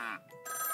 う。